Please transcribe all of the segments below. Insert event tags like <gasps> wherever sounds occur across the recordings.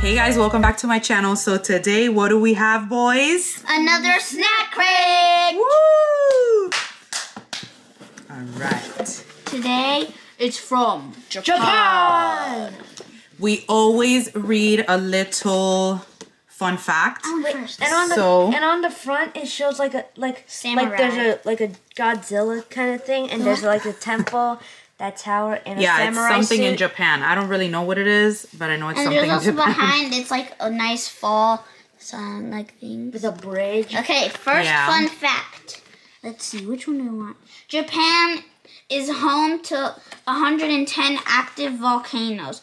Hey guys, welcome back to my channel. So today, what do we have, boys? Another snack crate. Woo! All right. Today it's from Japan. Japan. We always read a little fun fact. I'm first. And on the So- and on the front it shows like a like Samurai. like there's a like a Godzilla kind of thing and there's like a temple, that tower and a Yeah, it's samurai something in. Japan. I don't really know what it is, but I know it's and something there's in also Japan. behind it's like a nice fall sun like thing. with a bridge. Okay, first Yeah. fun fact. Let's see, which one do I want? Japan is home to 110 active volcanoes,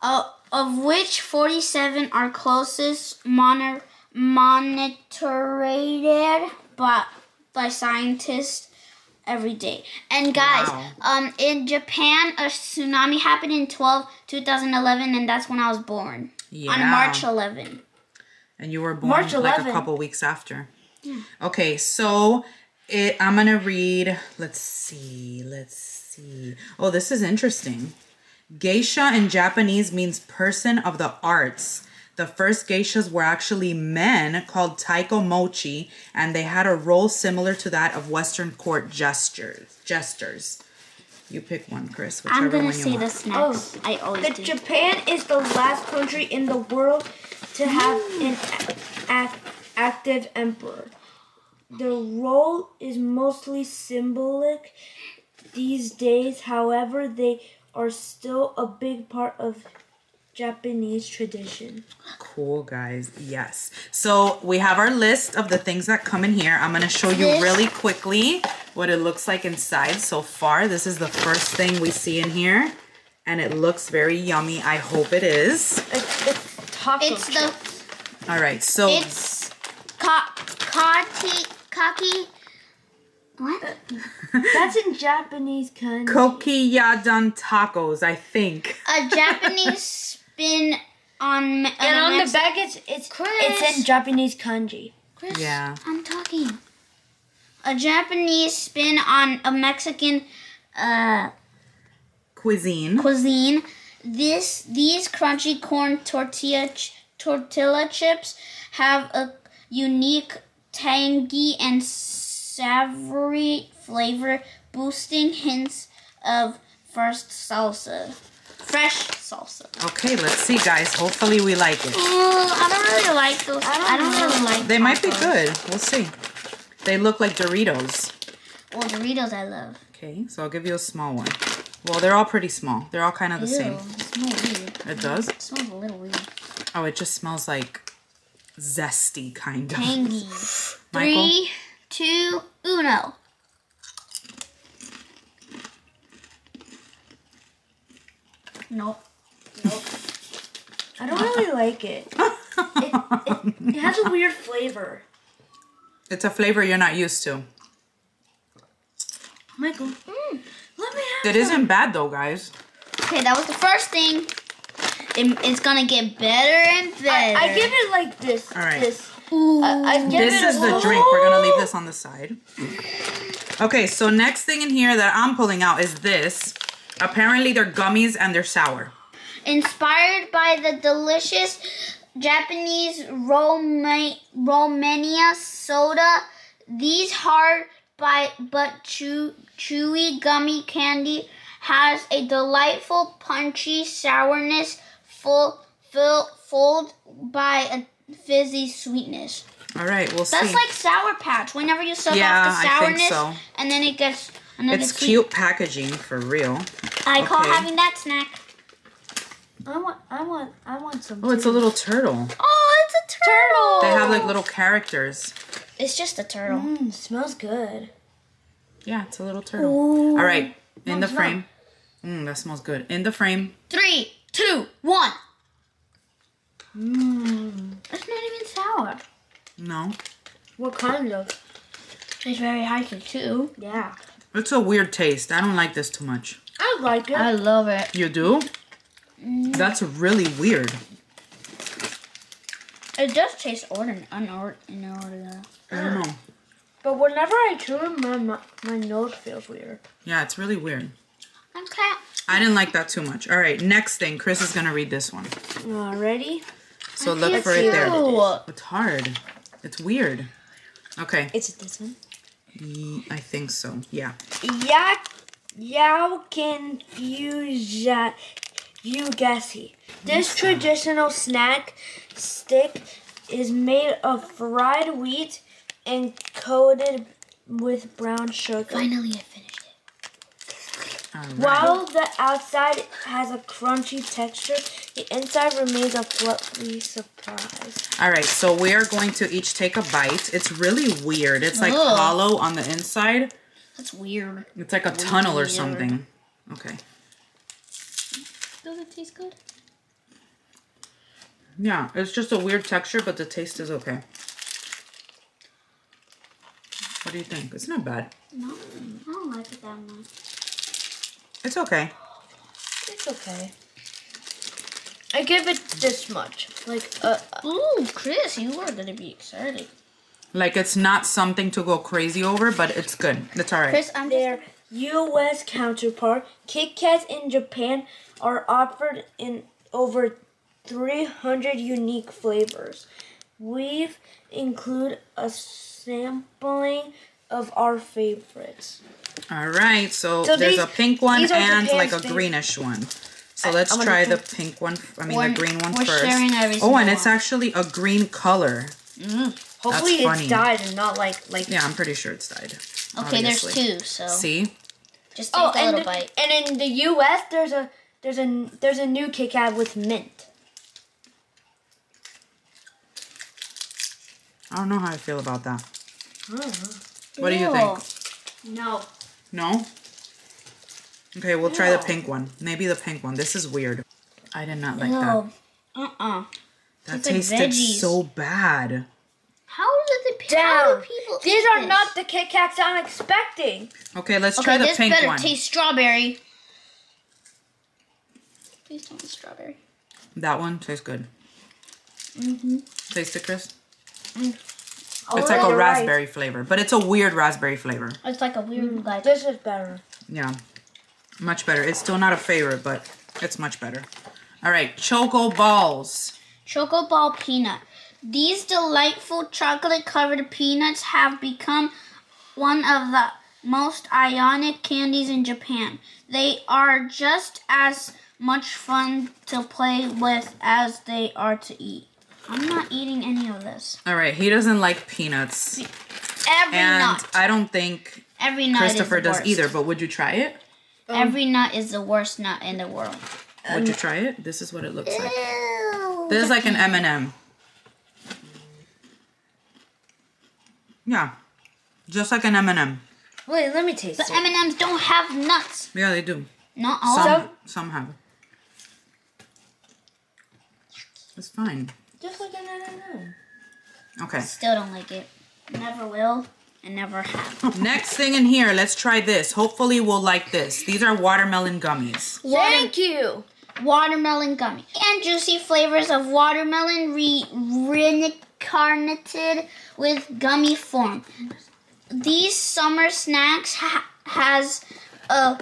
uh, of which 47 are closest monitor monitored by, by scientists every day. And guys, Wow. um, in Japan, a tsunami happened in 12 2011, and that's when I was born Yeah. on March 11. And you were born March like a couple weeks after. Yeah. Okay, so it, I'm gonna read. Let's see. Let's see. Oh, this is interesting. Geisha in Japanese means person of the arts. The first geishas were actually men called taiko mochi, and they had a role similar to that of Western court gestures. Jesters. You pick one, Chris. Whichever I'm gonna one you say want. the snacks. Oh, I always The do. Japan is the last country in the world to have mm. an a- active emperor. The role is mostly symbolic these days. However, they are still a big part of Japanese tradition. Cool, guys. Yes. So we have our list of the things that come in here. I'm going to show you really quickly what it looks like inside so far. This is the first thing we see in here. And it looks very yummy. I hope it is. It's, it's taco. It's the All right. So it's ka kati kaki. What? Uh, that's in Japanese kanji. Kokiyadan tacos, I think. A Japanese spin on me- and on the back, it's it's Chris. it's in Japanese kanji. Chris, Yeah. I'm talking. A Japanese spin on a Mexican uh, Cuisine. cuisine. This these crunchy corn tortilla ch- tortilla chips have a unique tangy and savory flavor, boosting hints of first salsa, fresh salsa. Okay, let's see, guys. Hopefully we like it. Mm, I don't really like those. I don't, really like. They might be good. We'll see. They look like Doritos. Well, Doritos I love. Okay, so I'll give you a small one. Well, they're all pretty small. They're all kind of the Ew, same. it smells weird. It does? It smells a little weird. Oh, it just smells like zesty, kind of. Tangy. <laughs> Michael? Three, two, uno. Nope. Nope. I don't really like it. It, it. it has a weird flavor. It's a flavor you're not used to. Michael, mm, let me have. It isn't bad though, guys. Okay, that was the first thing. It, it's gonna get better and better. I, I give it like this. All right. This. Ooh. I, I give This it is a the drink. We're gonna leave this on the side. Okay, so next thing in here that I'm pulling out is this. Apparently they're gummies and they're sour. Inspired by the delicious Japanese Roma- Romania soda, these hard by but chew- chewy gummy candy has a delightful punchy sourness full, fill, followed by a fizzy sweetness. All right, we'll That's see. That's like Sour Patch. Whenever you suck Yeah, off the sourness, so. and then it gets another it's sweet. cute packaging for real. I call Okay. having that snack. I want. I want. I want some. Oh, it's a little turtle. Oh, it's a turtle. They have like little characters. It's just a turtle. Mm, smells good. Yeah, it's a little turtle. All right, in the frame. Mm, that smells good. In the frame. Three, two, one. Mmm. It's not even sour. No, What kind of? It's very hiky too. Yeah. It's a weird taste. I don't like this too much. I like it. I love it. You do? Mm. That's really weird. It does taste ordinary. Unordinary. I don't know. but whenever I chew it, my mo- my nose feels weird. Yeah, it's really weird. Okay. I didn't like that too much. All right, next thing. Chris is gonna read this one. Alrighty. So look for it there. do. It's hard. It's weird. Okay, It's this one. Ye- I think so. Yeah. Yak Yao can Fuja Yugasi. This traditional snack stick is made of fried wheat and coated with brown sugar. Finally, I finished it. All right. While the outside has a crunchy texture, the inside remains a fluffy surprise. All right, so we are going to each take a bite. It's really weird. It's like Ugh. hollow on the inside. That's weird. It's like a tunnel or something. Okay. Does it taste good? Yeah, it's just a weird texture, but the taste is okay. What do you think? It's not bad. No, I don't like it that much. It's okay. It's okay. I give it this much. Like, uh, Ooh, Chris, you are gonna be excited. Like it's not something to go crazy over, but it's good. It's all right. Chris, I'm their U.S. counterpart, Kit Kats in Japan are offered in over 300 unique flavors. We've include a sampling of our favorites. All right, so, So there's these- a pink one and like a favorite- greenish one. So let's I'm try the pink one. I mean We're- the green one we're first. sharing every oh, and it's actually a green color. Mm, hopefully it's funny. dyed and not like like. Yeah, I'm pretty sure it's dyed. Okay, there's two, so See? just take Oh, a and little bite. and in the U.S. there's a there's a there's a new Kit Kat with mint. I don't know how I feel about that. I don't know. What do you think? No. No? Okay, we'll try the pink one. Maybe the pink one. This is weird. I did not like that. Ew. Uh-uh. That It's tasted veggies. so bad. How did the how Down. do people These eat are this? not the Kit Kats I'm expecting. Okay, let's Okay, try the pink one. this better taste strawberry. Please don't taste strawberry. That one tastes good. Mm-hmm. Taste it, Chris? Oh, it's like a you're right. raspberry flavor, but it's a weird raspberry flavor. It's like a weird mm, like This is better. Yeah, much better. It's still not a favorite, but it's much better. All right, choco balls. Choco Ball Peanut. These delightful chocolate covered peanuts have become one of the most ionic candies in Japan. They are just as much fun to play with as they are to eat. I'm not eating any of this. All right, he doesn't like peanuts, Every and nut. I don't think Every nut Christopher is the does worst. either. But would you try it? Um, Every nut is the worst nut in the world. Would you um, try it? This is what it looks like. Ew. This is like an M and m Yeah, just like an M and m Wait, let me taste The it. M&Ms don't have nuts. Yeah, they do. Not all. Some some have. It's fine. Just like an M&M. Okay. Still don't like it. Never will and never have. <laughs> Next thing in here, let's try this. Hopefully, we'll like this. These are watermelon gummies. Thank you. watermelon gummy and juicy flavors of watermelon re- reincarnated with gummy form. These summer snacks ha- has a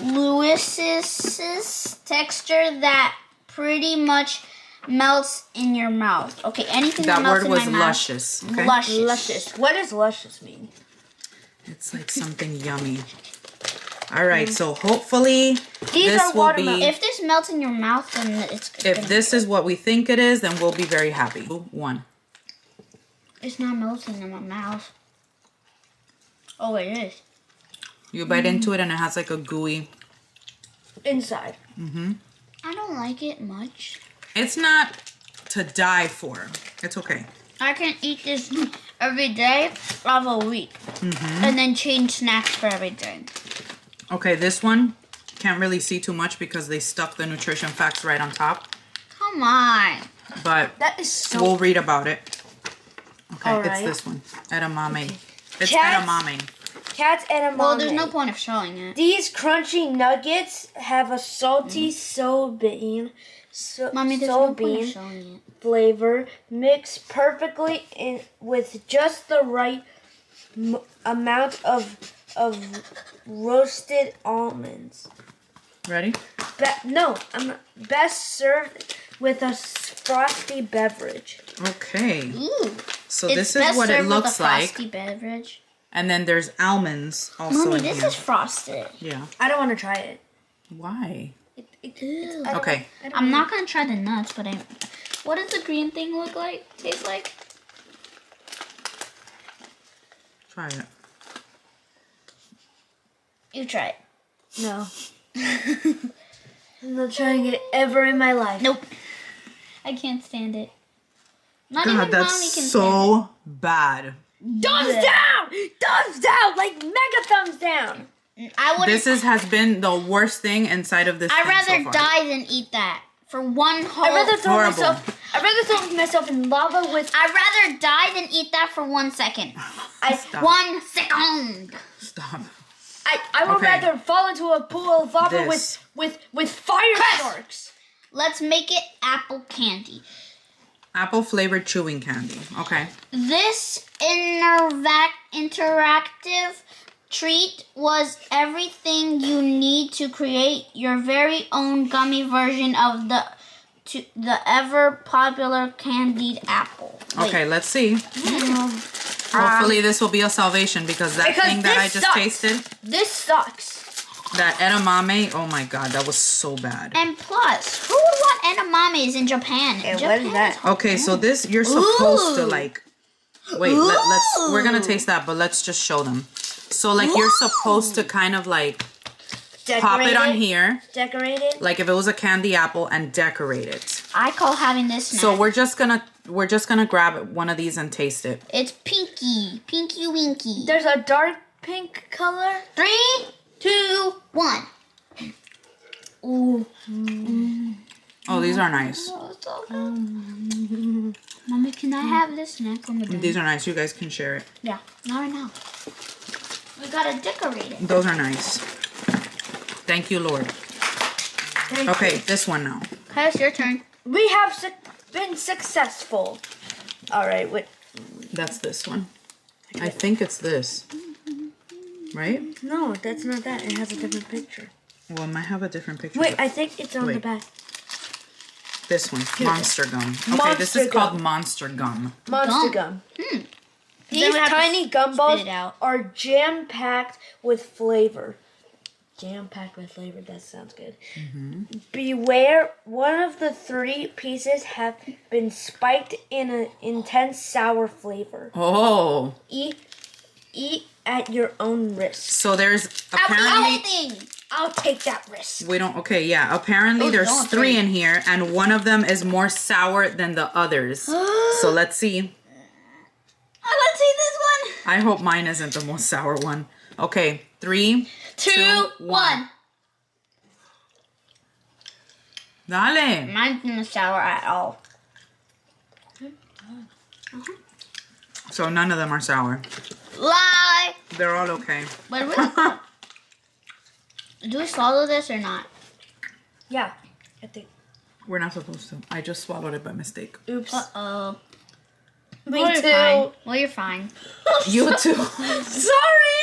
Lewis's texture that pretty much melts in your mouth. Okay, anything that, That melts word in was my mouth. luscious. Okay. Luscious. Luscious. What does luscious mean? It's like something yummy. All right, so hopefully These this are will watermelon. be. If this melts in your mouth, then it's If this is what we think it is, then we'll be very happy. One. it's not melting in my mouth. Oh, it is. You bite into it and it has like a gooey. Inside. Mhm. I don't like it much. It's not to die for. It's okay. I can eat this every day of a week, mm-hmm. and then change snacks for every day. Okay, this one can't really see too much because they stuck the nutrition facts right on top. Come on. But That is so. we'll read about it. Okay, All it's this one. Edamame. It's Cats- edamame. Cats and a Well, there's no point of showing it. These crunchy nuggets have a salty mm-hmm. soybean, so, Mommy, there's no point of soybean showing it. flavor mixed perfectly in with just the right m- amount of of roasted almonds. Ready? Be- no, I'm best served with a frosty beverage. Okay. Ooh. So It's this is what it served with a looks like. frosty beverage. And then there's almonds also Mommy, in this here. is frosted. Yeah. I don't want to try it. Why? It, it I Okay. I don't I'm not gonna try the nuts, but I. What does the green thing look like? Taste like? Try it. You try it. No. <laughs> I'm not trying it ever in my life. Nope. I can't stand it. Not God, even that's can so bad. Thumbs Yeah. down! Thumbs down! Like mega thumbs down! Stand it. I would. This is has been the worst thing inside of this. I'd thing so rather far. die than eat that for one whole. I'd rather throw Horrible. myself. I'd rather throw myself in lava with. I'd rather die than eat that for one second. <laughs> I, Stop. One second. Stop. I, I would Okay. rather fall into a pool of lava This. with with with fire Press. sparks. Let's make it apple candy. Apple flavored chewing candy. Okay. This intervac- interactive treat was everything you need to create your very own gummy version of the to the ever popular candied apple. Wait, Okay, let's see. Mm-hmm. Hopefully um, this will be a salvation because that Because thing that I just sucks. tasted, This sucks. that edamame, oh my god, that was so bad. And plus, who would want edamames in Japan? what Japan is that? Okay, so this you're supposed to like Wait, let, let's we're going to taste that, but let's just show them. So like you're supposed to kind of like pop it on here, Decorate it. like if it was a candy apple and decorate it. I call having this snack. So we're just going to we're just going to grab one of these and taste it. it's pinky, pinky winky. There's a dark pink color. Three, two, one. Ooh. Mm. Oh, these are nice. Oh, so good. Mommy, can I have this snack when we're? These are nice. You guys can share it. Yeah, not right now. We gotta decorate it. Those are nice. Thank you, Lord. Thank Okay, this one now. Okay, it's your turn. We have su- been successful. All right. Wait. That's this one. I think it's this. Right? No, that's not that. It has a different picture. Well, it might have a different picture. Wait, I think it's on the back. this one. Monster gum. Okay, this Monster is called gum. monster gum. Monster Gum. gum. Then These we have to tiny gumballs are jam packed with flavor. Jam packed with flavor. That sounds good. Mm-hmm. Beware! One of the three pieces have been spiked in an intense sour flavor. Oh, Eat, eat at your own risk. so there's apparently. I'll take that risk. we don't. Okay, yeah. Apparently Oh, there's three. in here, and one of them is more sour than the others. <gasps> so let's see. Oh, let's see this one. I hope mine isn't the most sour one. Okay, three, Two, Two, one. dale. Mine's not sour at all. So none of them are sour. Lie. They're all okay. But really, <laughs> do we swallow this or not? Yeah, I think. We're not supposed to. I just swallowed it by mistake. Oops. Uh oh. Me well, too. You're fine. Well, you're fine. <laughs> You too. Sorry.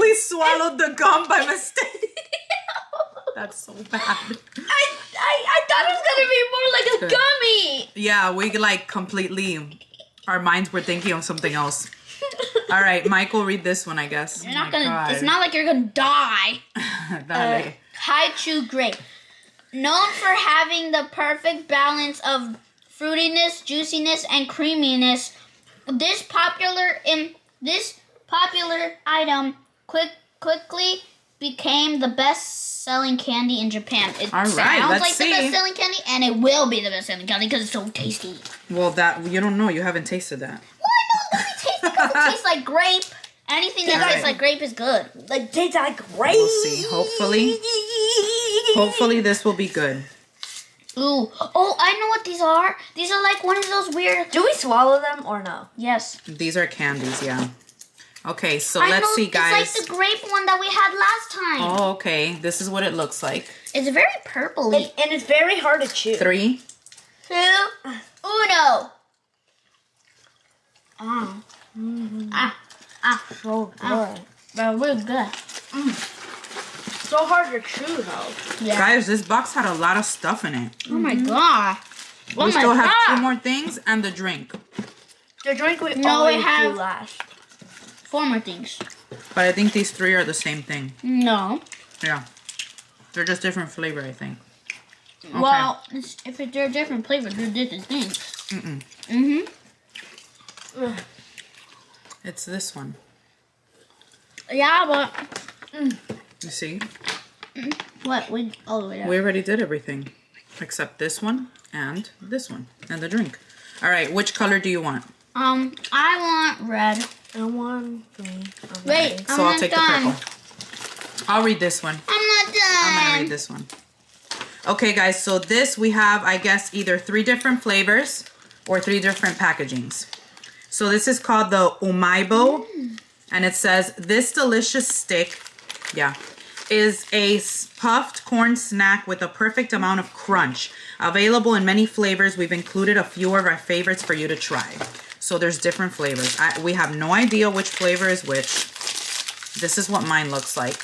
we swallowed the gum by mistake. <laughs> That's so bad. I, I, I thought it was gonna be more like a gummy. Yeah, we like completely. Our minds were thinking of something else. <laughs> All right, Michael, read this one, I guess. You're Oh not my gonna. God. It's not like you're gonna die. Dale. Uh, Hi-Chew grape, known for having the perfect balance of fruitiness, juiciness, and creaminess. This popular in this popular item quick quickly became the best-selling candy in Japan. It All right, sounds like see. the best-selling candy, and it will be the best-selling candy because it's so tasty. Well, that you don't know. You haven't tasted that. Well, I know it tastes because it tastes like grape. Anything that All tastes right. like grape is good. Like tastes like grape. We'll see. Hopefully, hopefully this will be good. Ooh, oh, I know what these are. These are like one of those weird. Do we swallow them or no? Yes. These are candies, yeah. Okay, so I let's know, see, guys. It's like the grape one that we had last time. Oh, okay. This is what it looks like. It's very purpley. And, and it's very hard to chew. Three. Two, uno. Ah. Ah. Ah. So Ah. But we're good. So hard to chew though. Yeah. Guys, this box had a lot of stuff in it. Oh my god. Oh we my still have god. two more things and the drink. The drink we No, always we have- do last. Four more things. But I think these three are the same thing. No. Yeah. They're just different flavor, I think. Okay. Well, it's, if it, they're different flavors, they're different things. Mm-mm. Mm-hmm. It's this one. Yeah, but You see? what? We oh yeah. We already did everything. Except this one and this one. And the drink. Alright, which color do you want? Um, I want red. I want three. Wait, I'm So I'll not take done. the purple. I'll read this one. I'm not done. I'm gonna read this one. Okay, guys, so this we have, I guess, either three different flavors or three different packagings. So this is called the Umaibo, and it says this delicious stick, yeah, is a puffed corn snack with a perfect amount of crunch. Available in many flavors. We've included a few of our favorites for you to try. So there's different flavors. I, we have no idea which flavor is which. This is what mine looks like.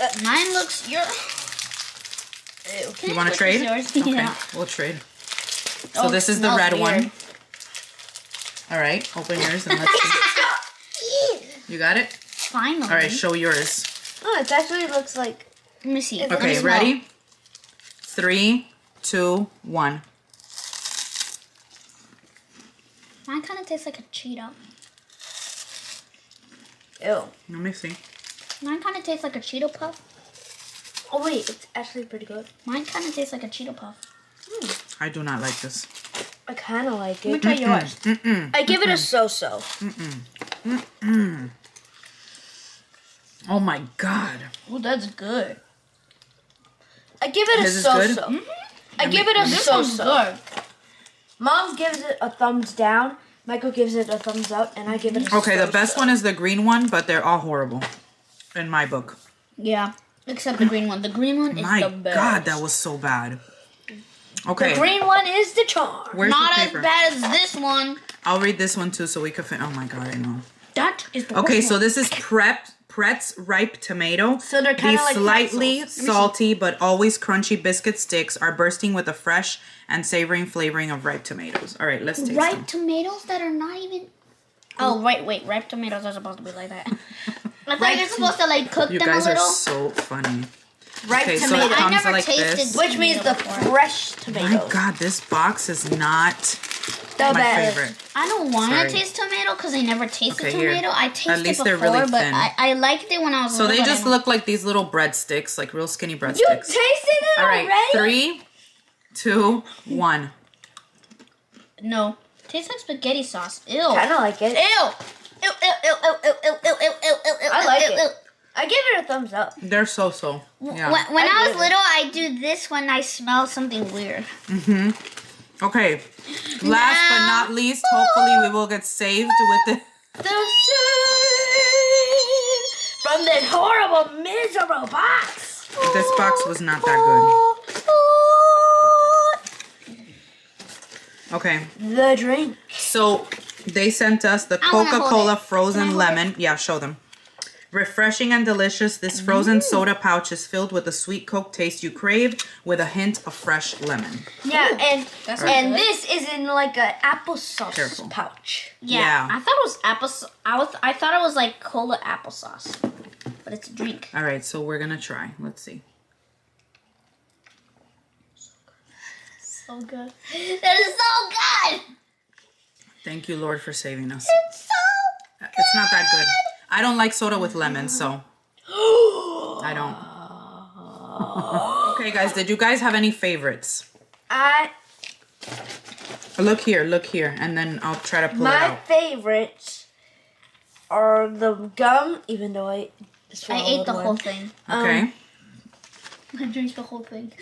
Uh, mine looks your. Uh, you want to trade? Okay, Yeah. we'll trade. So Oh, this is the red weird. one. All right, open yours and let's <laughs> see. You got it? Finally. All right, show yours. Oh, it actually looks like. Let me see. Okay, ready? Three, two, one. Mine kind of tastes like a Cheeto. Ew. Let me see. Mine kind of tastes like a Cheeto puff. Oh wait, it's actually pretty good. Mine kind of tastes like a Cheeto puff. I do not like this. I kind of like it. Let me it. try yours. Mm-mm. I give it a so-so. Oh my god. Well, that's good. I give it a This is good? so-so. Mm-hmm. I give it a This so-so. good. Mom gives it a thumbs down. Michael gives it a thumbs up, and I give it a mm-hmm. Okay, the so-so. best one is the green one, but they're all horrible. In my book. Yeah, except the green one. The green one is My the best. god, that was so bad. Okay. The green one is the charm. where's not the as bad as this one. I'll read this one too so we can fin- Oh my god, I know. That is the Okay, so this is prep Pretz ripe tomato. So they're kinda like slightly pretzels. salty but always crunchy biscuit sticks are bursting with a fresh and savoring flavoring of ripe tomatoes. All right, let's taste ripe them. tomatoes that are not even. Oh right, wait. Ripe tomatoes are supposed to be like that. <laughs> I thought Ripe you're supposed to like cook You them a little. You guys are so funny. Ripe Okay, tomato. it I never like tasted this. which means the tomato before. fresh My god, this box is not the my best. favorite. I don't want to taste tomato because I never tasted Okay, here. tomato. I tasted At least it they're before, really but thin. I, I liked it when I was So little. they just look like these little breadsticks, like real skinny breadsticks. You tasted it All right, already? three, two, one. No, tastes like spaghetti sauce. Ew. I kind of like it. Ew. Ew, ew, ew, ew, ew, ew, ew, ew, ew, ew, I like ew, it. ew. I give it a thumbs up. They're so so. Yeah. When, when I I, get was it. little, I do this when I smell something weird. Okay. Last but not least, hopefully we will get saved with the. <laughs> The from this horrible, miserable box. This box was not that good. Okay. The drink. So they sent us the Coca hold Cola it. Can I frozen lemon. Yeah, show them. Refreshing and delicious, this frozen soda pouch is filled with the sweet Coke taste you crave with a hint of fresh lemon. Yeah, and That's and good. this is in like a applesauce Careful. pouch. Yeah, Yeah. I thought it was apple. I was. I thought it was like cola applesauce, but it's a drink. All right, so we're going to try. Let's see. So good. That is so good. Thank you, Lord, for saving us. It's so. good! It's not that good. I don't like soda with lemon, so <gasps> I don't. okay, guys, did you guys have any favorites? I Look here, look here, and then I'll try to pull it my out. favorites are the gum, even though I I ate the one. whole thing. Um, okay. I drank the whole thing.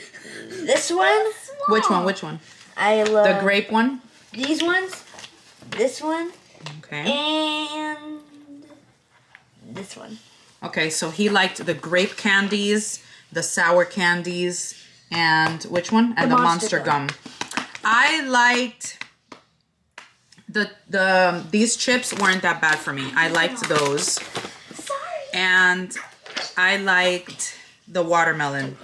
This one, Which one? Which one? I love The grape one? these ones, this one, Okay. and this one. Okay, so he liked the grape candies, the sour candies, and which one? And The the, Monster monster, gum. I liked the the these chips weren't that bad for me. I liked those. Sorry. And I liked the watermelon.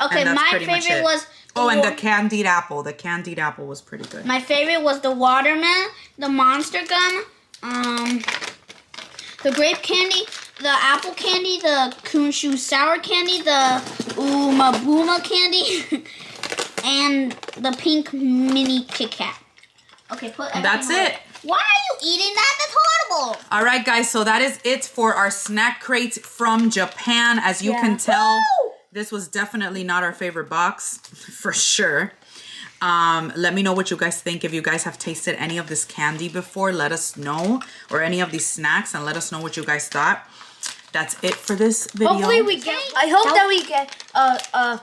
Okay, my favorite was. Oh, and the candied apple. The candied apple was pretty good. My favorite was the watermelon, the monster gum, um, the grape candy, the apple candy, the kunshu sour candy, the uma booma candy, <laughs> and the pink mini Kit Kat. Okay, put. That's away. it. Why are you eating that? That's horrible. All right, guys. So that is it for our snack crates from Japan. As you Yeah. can tell, Woo! this was definitely not our favorite box <laughs> for sure. Um, let me know what you guys think. If you guys have tasted any of this candy before, let us know, or any of these snacks, and let us know what you guys thought. That's it for this video. Hopefully we get. I hope that we get a a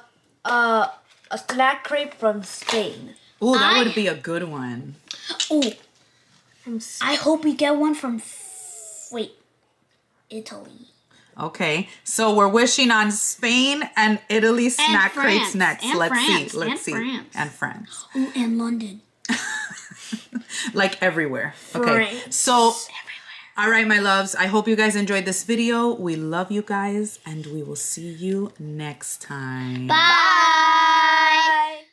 a a snack crate from Spain. Ooh, that I- would be a good one. Ooh, From Spain. I hope we get one from. F- wait, Italy. Okay, so we're wishing on Spain and Italy snack crates next. And Let's France. see. Let's And see. France. And France. Ooh, and London. <laughs> Like everywhere. Okay. France. So all right, my loves. I hope you guys enjoyed this video. We love you guys, and we will see you next time. Bye.